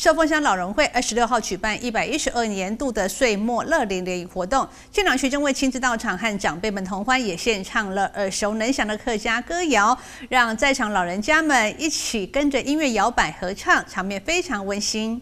寿丰乡老人会二十六号举办一百一十二年度的岁末乐龄联谊活动，县长徐正伟亲自到场和长辈们同欢，也献唱了耳熟能详的客家歌谣，让在场老人家们一起跟着音乐摇摆合唱，场面非常温馨。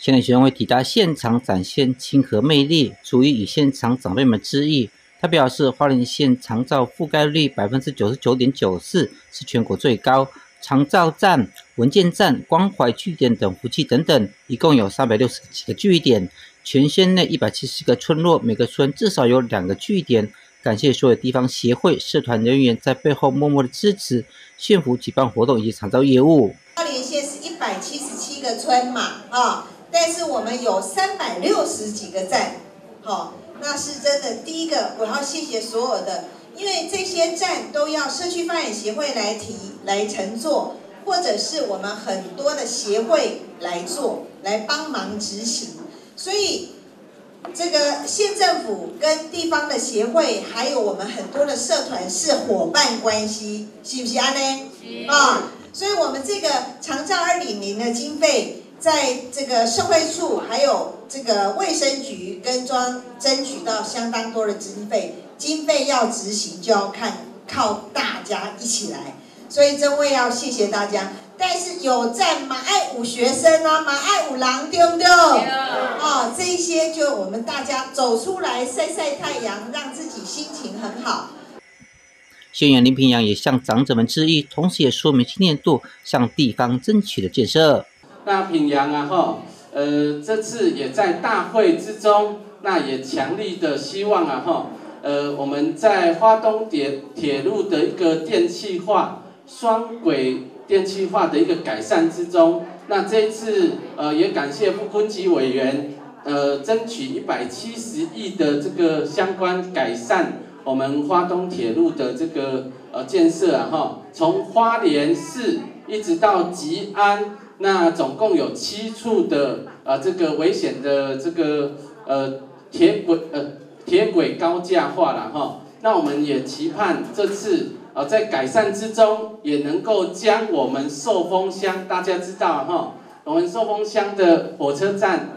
县长徐正伟抵达现场，展现亲和魅力，逐一与现场长辈们致意。他表示，花莲县长照覆盖率百分之九十九点九四，是全国最高。长照站、文件站、关怀据点等福气等等，一共有三百六十几个据点。全县内一百七十个村落，每个村至少有两个据点。感谢所有地方协会、社团人员在背后默默的支持县府举办活动以及长照业务。花莲县是一百七十七个村嘛，啊，但是我们有三百六十几个站，好，那是真的。第一个，我要谢谢所有的。因为这些站都要社区发展协会来提来乘坐，或者是我们很多的协会来做，来帮忙执行。所以这个县政府跟地方的协会，还有我们很多的社团是伙伴关系，是不是啊？呢啊，所以我们这个长照二点零的经费，在这个社会处还有这个卫生局跟庄争取到相当多的经费。经费要执行，就要看靠大家一起来，所以真会要谢谢大家。但是有在马爱五学生啊，马爱五郎对不对？啊，这一些就我们大家走出来晒晒太阳，让自己心情很好。县长林平阳也向长者们致意，同时也说明今年度向地方争取的建设。那平阳啊，哈，呃，这次也在大会之中，那也强力的希望啊，哈。呃，我们在花东铁铁路的一个电气化、双轨电气化的一个改善之中，那这一次呃也感谢副坤级委员，呃争取一百七十亿的这个相关改善我们花东铁路的这个呃建设啊哈，从花莲市一直到吉安，那总共有七处的呃这个危险的这个呃铁轨呃。铁轨高架化了哈，那我们也期盼这次呃在改善之中，也能够将我们寿丰乡，大家知道哈，我们寿丰乡的火车站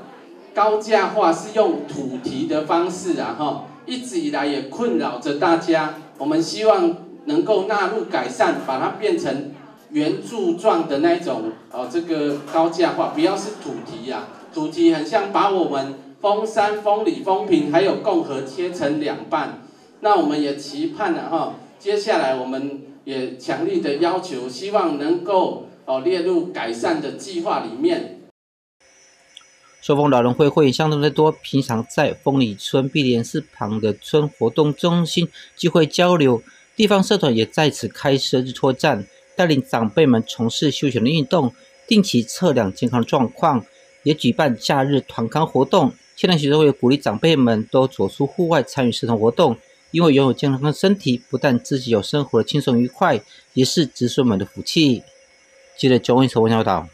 高架化是用土提的方式啊哈，一直以来也困扰着大家，我们希望能够纳入改善，把它变成圆柱状的那种哦这个高架化，不要是土提呀，土提很像把我们。丰山、丰里、丰平还有共和切成两半，那我们也期盼了哈。接下来我们也强力的要求，希望能够哦列入改善的计划里面。寿丰老人会会员相当的多，平常在丰里村碧莲寺旁的村活动中心聚会交流，地方社团也在此开设日托站，带领长辈们从事休闲的运动，定期测量健康状况，也举办假日团康活动。现在学生会鼓励长辈们都走出户外参与社团活动，因为拥有健康的身体，不但自己有生活的轻松愉快，也是子孙们的福气。记得九位手文小导。